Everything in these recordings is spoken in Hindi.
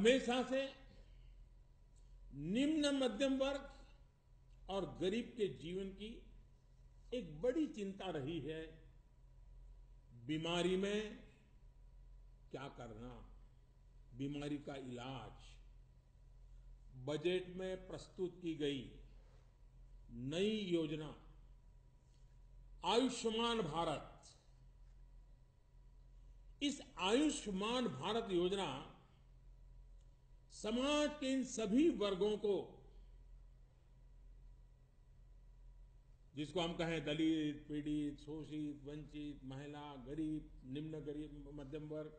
हमेशा से निम्न मध्यम वर्ग और गरीब के जीवन की एक बड़ी चिंता रही है। बीमारी में क्या करना? बीमारी का इलाज। बजट में प्रस्तुत की गई नई योजना, आयुष्मान भारत। इस आयुष्मान भारत योजना समाज के इन सभी वर्गों को, जिसको हम कहें दलित, पीड़ित, शोषित, वंचित, महिला, गरीब, निम्न गरीब, मध्यम वर्ग,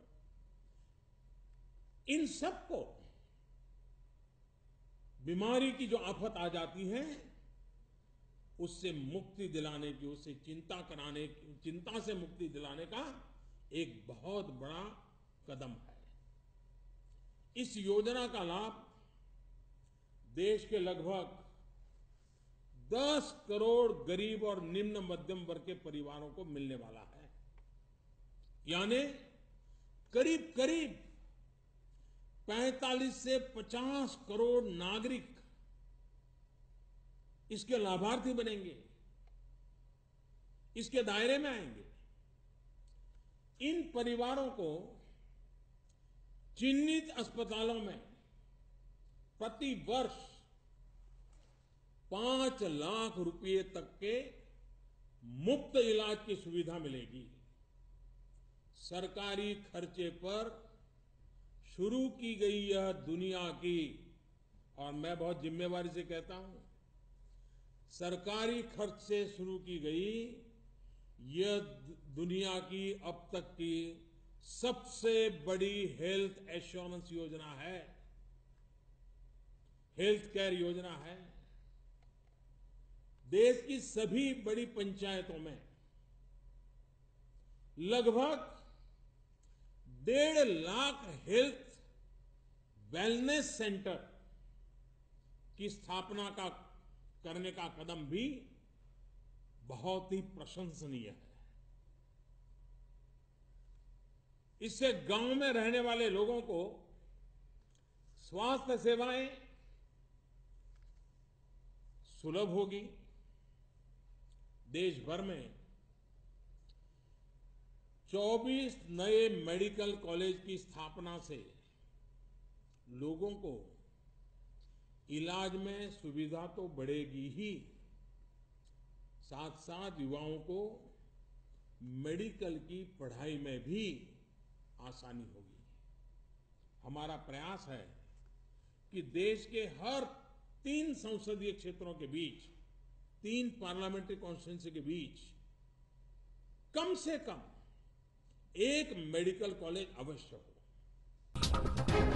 इन सबको बीमारी की जो आफत आ जाती है, उससे मुक्ति दिलाने की, उससे चिंता कराने, चिंता से मुक्ति दिलाने का एक बहुत बड़ा कदम है। इस योजना का लाभ देश के लगभग 10 करोड़ गरीब और निम्न मध्यम वर्ग के परिवारों को मिलने वाला है। यानी करीब करीब 45 से 50 करोड़ नागरिक इसके लाभार्थी बनेंगे, इसके दायरे में आएँगे। इन परिवारों को चिन्हित अस्पतालों में प्रति वर्ष पाँच लाख रुपए तक के मुफ़्त इलाज की सुविधा मिलेगी। सरकारी खर्चे पर शुरू की गई यह दुनिया की, और मैं बहुत जिम्मेवारी से कहता हूँ, सरकारी खर्च से शुरू की गई यह दुनिया की अब तक की सबसे बड़ी हेल्थ एश्योरेंस योजना है। हेल्थ केयर योजना है। देश की सभी बड़ी पंचायतों में लगभग डेढ़ लाख हेल्थ वेलनेस सेंटर की स्थापना का करने का कदम भी बहुत ही प्रशंसनीय है। इससे गाँव में रहने वाले लोगों को स्वास्थ्य सेवाएँ सुलभ होगी। देश भर में 24 नए मेडिकल कॉलेज की स्थापना से लोगों को इलाज में सुविधा तो बढ़ेगी ही। साथ साथ युवाओं को मेडिकल की पढ़ाई में भी आसानी होगी। हमारा प्रयास है कि देश के हर तीन संसदीय क्षेत्रों के बीच, तीन पार्लियामेंट्री कॉन्स्टिट्यूंसी के बीच, कम से कम एक मेडिकल कॉलेज अवश्य हो।